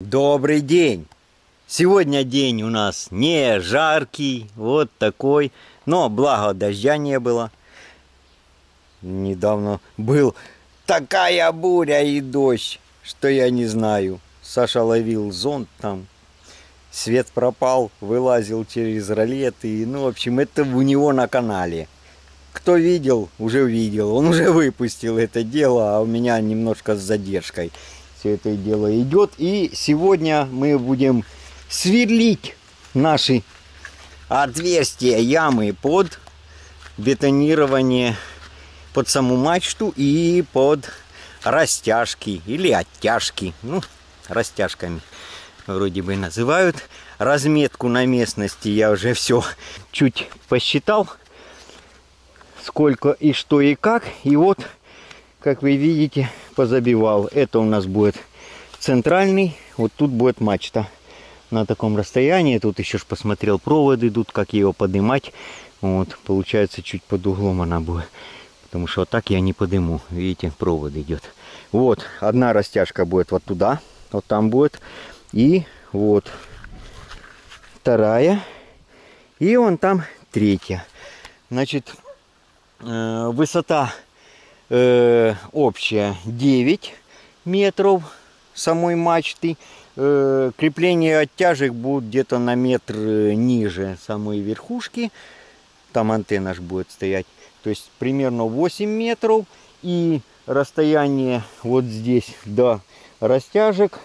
Добрый день! Сегодня день у нас не жаркий, вот такой, но благо дождя не было. Недавно был такая буря и дождь, что я не знаю. Саша ловил зонт там, свет пропал, вылазил через ролеты. Ну, в общем, это у него на канале. Кто видел, уже видел. Он уже выпустил это дело, а у меня немножко с задержкой все это дело идет. И сегодня мы будем сверлить наши отверстия, ямы под бетонирование, под саму мачту и под растяжки или оттяжки. Ну, растяжками вроде бы называют. Разметку на местности я уже все чуть посчитал, сколько и что и как. И вот, как вы видите, позабивал. Это у нас будет центральный, вот тут будет мачта на таком расстоянии. Тут еще ж посмотрел, проводы идут, как ее поднимать. Вот, получается, чуть под углом она будет. Потому что вот так я не подыму. Видите, провод идет. Вот, одна растяжка будет вот туда. Вот там будет. И вот вторая. И вон там третья. Значит, э, высота э, общая 9 метров самой мачты. Э, крепление оттяжек будет где-то на метр э, ниже самой верхушки. Там антенна ж будет стоять. То есть примерно 8 метров. И расстояние вот здесь до растяжек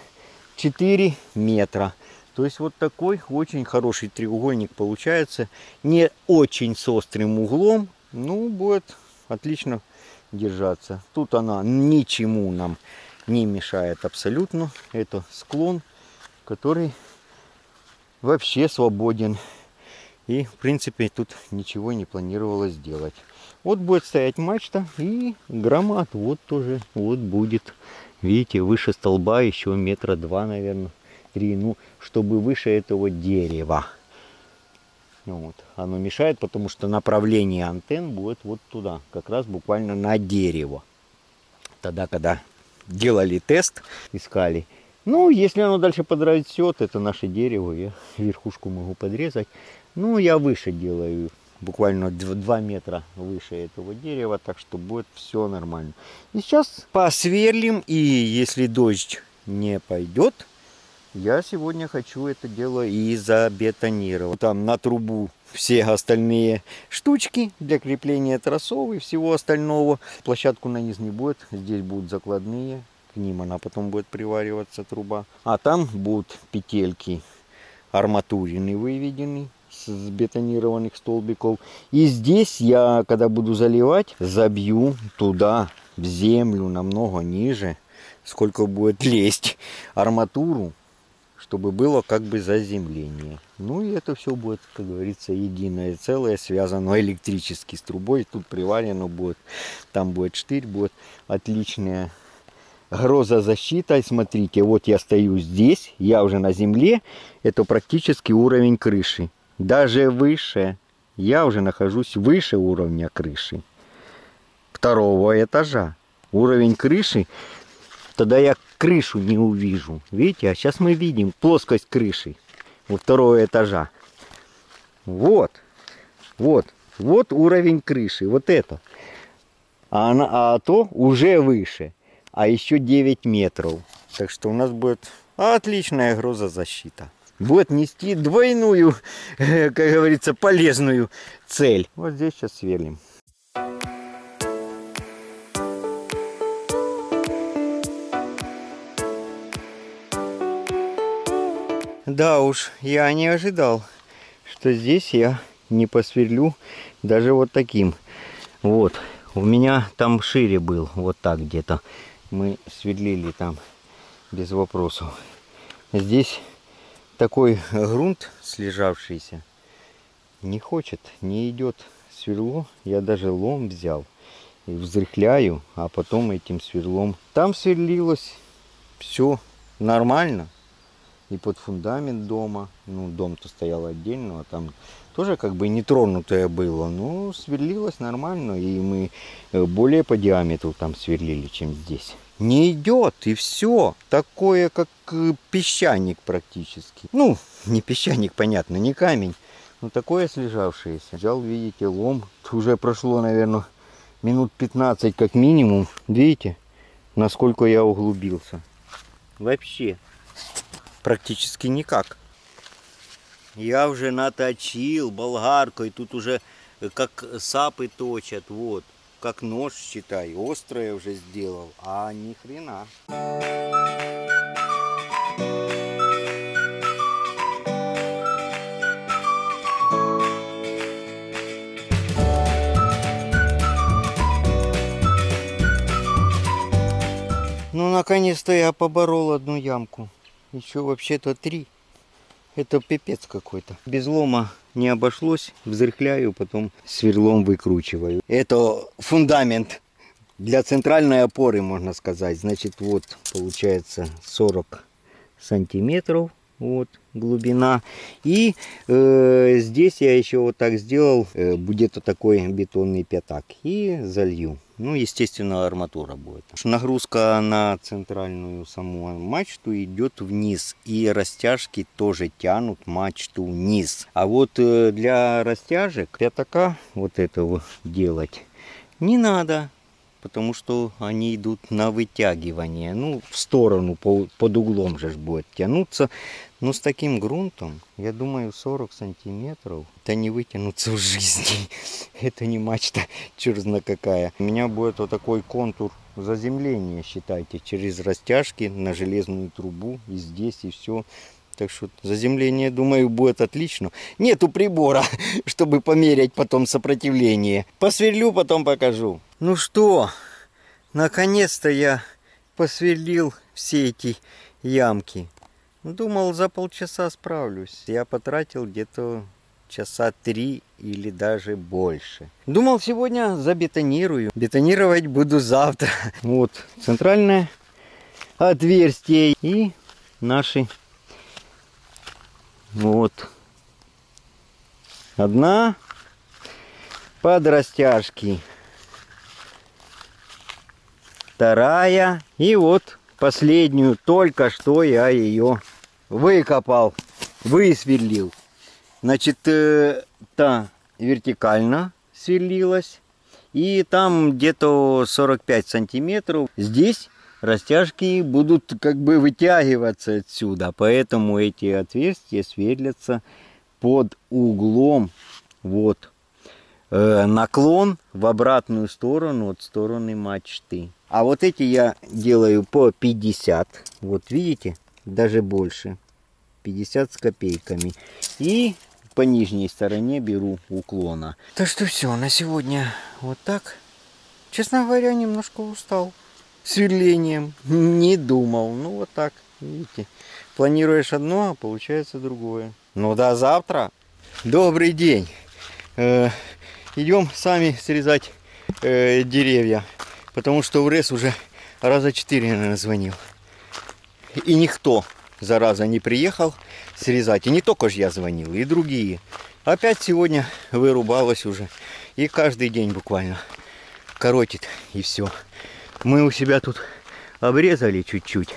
4 метра. То есть вот такой очень хороший треугольник получается. Не очень с острым углом. Ну, будет отлично держаться. Тут она ничему нам не мешает абсолютно. Это склон, который вообще свободен. И, в принципе, тут ничего не планировалось сделать. Вот будет стоять мачта и громад вот тоже вот будет. Видите, выше столба еще метра два, наверное, три. Ну, чтобы выше этого дерева. Вот. Оно мешает, потому что направление антенн будет вот туда, как раз буквально на дерево. Тогда, когда делали тест, искали. Ну, если оно дальше подрастет, это наше дерево, я верхушку могу подрезать. Ну, я выше делаю, буквально 2 метра выше этого дерева, так что будет все нормально. И сейчас посверлим, и если дождь не пойдет, я сегодня хочу это дело и забетонировать. Там на трубу все остальные штучки для крепления тросов и всего остального. Площадку на низ не будет, здесь будут закладные, к ним она потом будет привариваться труба. А там будут петельки арматурины выведены с бетонированных столбиков. И здесь я, когда буду заливать, забью туда, в землю, намного ниже, сколько будет лезть арматуру чтобы было как бы заземление. Ну и это все будет, как говорится, единое целое, связано электрически с трубой. Тут приварено будет, там будет штырь, будет отличная грозозащита. Смотрите, вот я стою здесь, я уже на земле, это практически уровень крыши. Даже выше, я уже нахожусь выше уровня крыши второго этажа. Уровень крыши тогда я крышу не увижу. Видите, а сейчас мы видим плоскость крыши у второго этажа. Вот, вот, вот уровень крыши, вот это. А, она, а то уже выше, а еще 9 метров. Так что у нас будет отличная грозозащита. Будет нести двойную, как говорится, полезную цель. Вот здесь сейчас сверлим. Да уж, я не ожидал, что здесь я не посверлю даже вот таким. Вот, у меня там шире был, вот так где-то. Мы сверлили там без вопросов. Здесь такой грунт слежавшийся не хочет, не идет сверло. Я даже лом взял и взрыхляю, а потом этим сверлом. Там сверлилось все нормально и под фундамент дома. Ну, дом-то стоял отдельно, а там тоже как бы нетронутое было. Но сверлилось нормально, и мы э, более по диаметру там сверлили, чем здесь. не идет, и все. Такое, как э, песчаник практически. Ну, не песчаник, понятно, не камень. Но такое слежавшееся. Взял, видите, лом. Уже прошло, наверное, минут 15 как минимум. Видите, насколько я углубился. Вообще, практически никак. Я уже наточил болгаркой, тут уже э, как сапы точат, вот. Как нож, считай, острое уже сделал, а ни хрена. Ну, наконец-то я поборол одну ямку. Еще вообще-то три. Это пипец какой-то. Без лома не обошлось. Взрыхляю, потом сверлом выкручиваю. Это фундамент для центральной опоры, можно сказать. Значит, вот получается 40 сантиметров. Вот глубина. И э, здесь я еще вот так сделал. Э, будет такой бетонный пятак. И залью. Ну, естественно, арматура будет. Нагрузка на центральную саму мачту идет вниз. И растяжки тоже тянут мачту вниз. А вот э, для растяжек пятака вот этого делать не надо потому что они идут на вытягивание. Ну, в сторону, по, под углом же будет тянуться. Но с таким грунтом, я думаю, 40 сантиметров, это не вытянуться в жизни. Это не мачта, черт какая. У меня будет вот такой контур заземления, считайте, через растяжки на железную трубу. И здесь, и все. Так что заземление, думаю, будет отлично. Нету прибора, чтобы померять потом сопротивление. Посверлю, потом покажу. Ну что, наконец-то я посверлил все эти ямки. Думал, за полчаса справлюсь. Я потратил где-то часа три или даже больше. Думал, сегодня забетонирую. Бетонировать буду завтра. Вот центральное отверстие и наши вот одна под растяжки вторая. И вот последнюю, только что я ее выкопал, высверлил. Значит, э, та вертикально сверлилась. И там где-то 45 сантиметров. Здесь растяжки будут как бы вытягиваться отсюда. Поэтому эти отверстия сверлятся под углом. Вот. Э, наклон в обратную сторону от стороны мачты. А вот эти я делаю по 50. Вот видите, даже больше. 50 с копейками. И по нижней стороне беру уклона. Так что все, на сегодня вот так. Честно говоря, немножко устал. Сверлением. Не думал. Ну вот так, видите. Планируешь одно, а получается другое. Ну до завтра. Добрый день. Э, идем сами срезать э, деревья. Потому что в РЭС уже раза четыре, наверное, звонил. И никто, зараза, не приехал срезать. И не только же я звонил, и другие. Опять сегодня вырубалось уже. И каждый день буквально коротит, и все. Мы у себя тут обрезали чуть-чуть.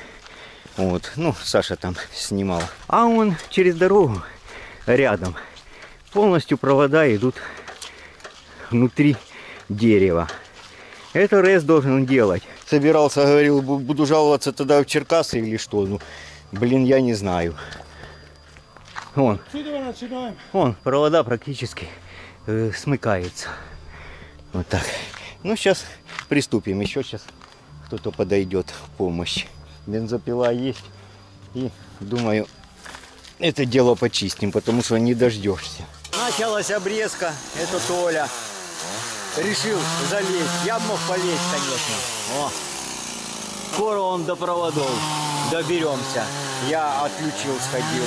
Вот, ну, Саша там снимал. А он через дорогу рядом. Полностью провода идут внутри дерева. Это РЭС должен делать. Собирался, говорил, буду жаловаться тогда в Черкасы или что. Ну, блин, я не знаю. Вон. Вон, провода практически э, смыкаются. Вот так. Ну, сейчас приступим. Еще сейчас кто-то подойдет в помощь. Бензопила есть. И, думаю, это дело почистим, потому что не дождешься. Началась обрезка. Это Толя решил залезть. Я мог полезть, конечно. О, скоро он до проводов доберемся. Я отключил, сходил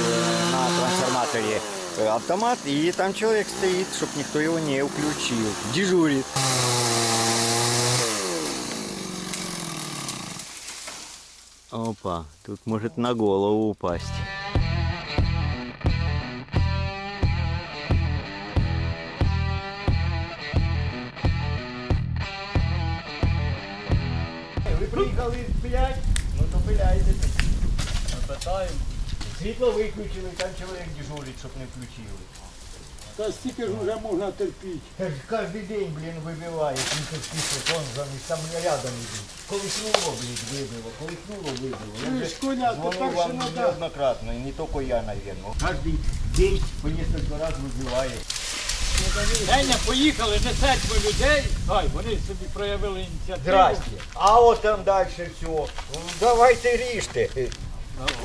на трансформаторе э, автомат, и там человек стоит, чтобы никто его не включил. Дежурит. Опа, тут может на голову упасть. Ну. Питаємо. Світло виключили, там чоловік дежурить, щоб не включили. Та стільки ж вже можна терпіти. Кожен день, блін, вибиває, кінцевський фотон замість, там рядом ідуть. Колихнуло, блін, вибило, колихнуло, вибило. Я Ну, вже Школя, дзвонив тепер вам надо. неоднократно, і не тільки я, мабуть. Кожен день по кілька разів вибиває. Деня, поїхали, несеть ми людей. Ай, вони собі проявили ініціативу. Здрасте. А от там далі все. Давайте ріжте.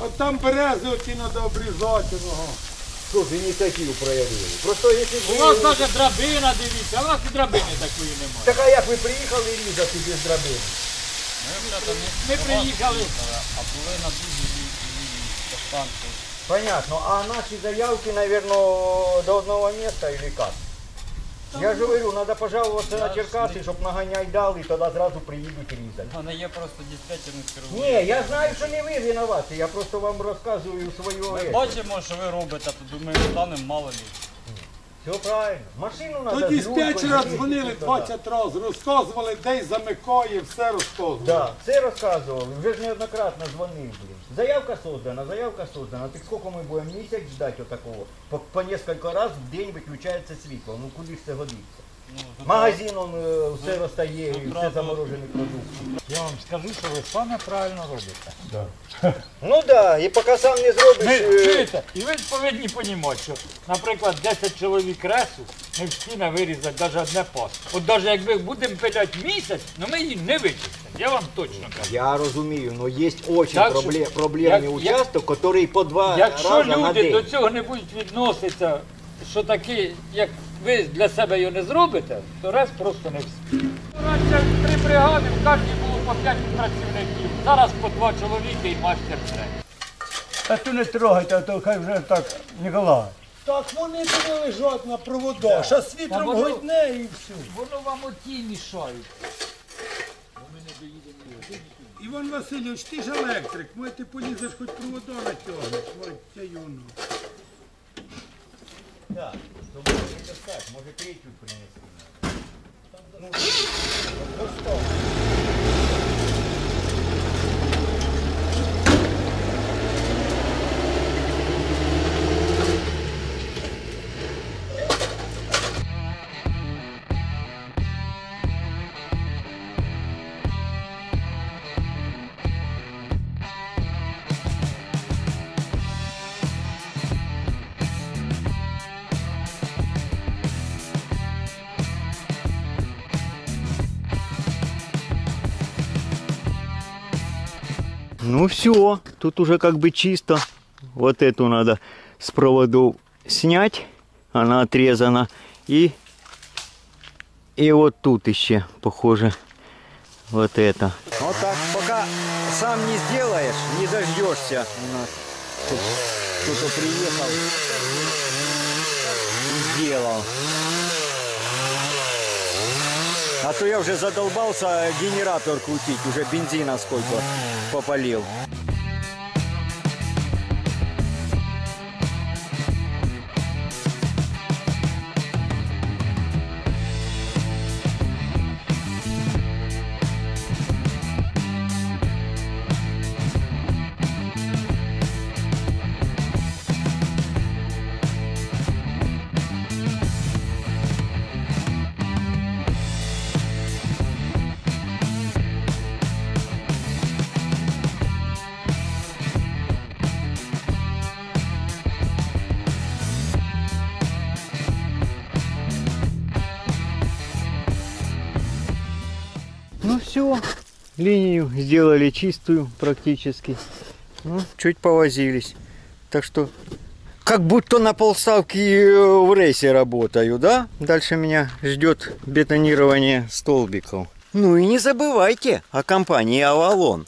От там берези оті треба обрізати. ну. Ж ініціативу проявили? Просто якщо У вас ви- навіть драбина, дивіться, а у нас і драбини такої немає. Так а як ви приїхали різати без драбини? Ми приїхали. А були на дуже. Понятно. А наши заявки, наверное, до одного места или как? Я ж говорю, треба пожалуватися на Черкаси, щоб наганяй дали, і тоді одразу приїдуть різати. Вона є просто диспетчером керує. Ні, я знаю, що не ви винуваті, я просто вам розказую свою Ми бачимо, що ви робите, то думаю, станемо мало літ. Все правильно. Машину надо Тоді з разів дзвонили 20 разів, розказували, де й замикає, все розказували. Да, це розказували, вже ж неоднократно дзвонив, блін. Заявка создана, заявка создана. Так сколько ми будемо місяць ждати отакого? По, по несколько раз в день виключається світло. Ну куди ж це годиться? Магазин он е, все розтає, і все заморожені продукти. Я вам скажу, що ви саме правильно робите. Ну да, і поки сам не зробиш. Ми, е, чуєте? І ви повинні розуміти, що, наприклад, 10 чоловік ресу не встигне вирізати навіть одне пас. От навіть якби будемо пиляти місяць, ну ми її не вичистимо. Я вам точно кажу. Я розумію, але є дуже Так що- проблем, проблемний як- як- участок, який по два Якщо рази на люди день. до цього не будуть відноситися, що такі, як ви для себе його не зробите, то раз просто не встиг. Раніше три бригади, в кожній було по 5 працівників. Зараз по два чоловіки і мастер третій. Та ти не трогайте, а то хай вже так Ніколай. Так вони туди лежать на проводах, зараз вітром воно- гойдне і все. Воно вам оті мішають. Іван Васильович, ти ж електрик, може ти полізеш хоч провода натягнеш, ой, це юно. Так, то може не так, може третю принести. Ну, ну, що? Ну все, тут уже как бы чисто. Вот эту надо с проводов снять. Она отрезана. И, и вот тут еще, похоже, вот это. Вот так, пока сам не сделаешь, не дождешься. Кто-то приехал и сделал. А то я уже задолбался генератор крутить, уже бензина сколько попалил. Все, линию сделали чистую практически. Ну, чуть повозились. Так что, как будто на полставки э, в рейсе работаю, да? Дальше меня ждет бетонирование столбиков. Ну и не забывайте о компании «Авалон».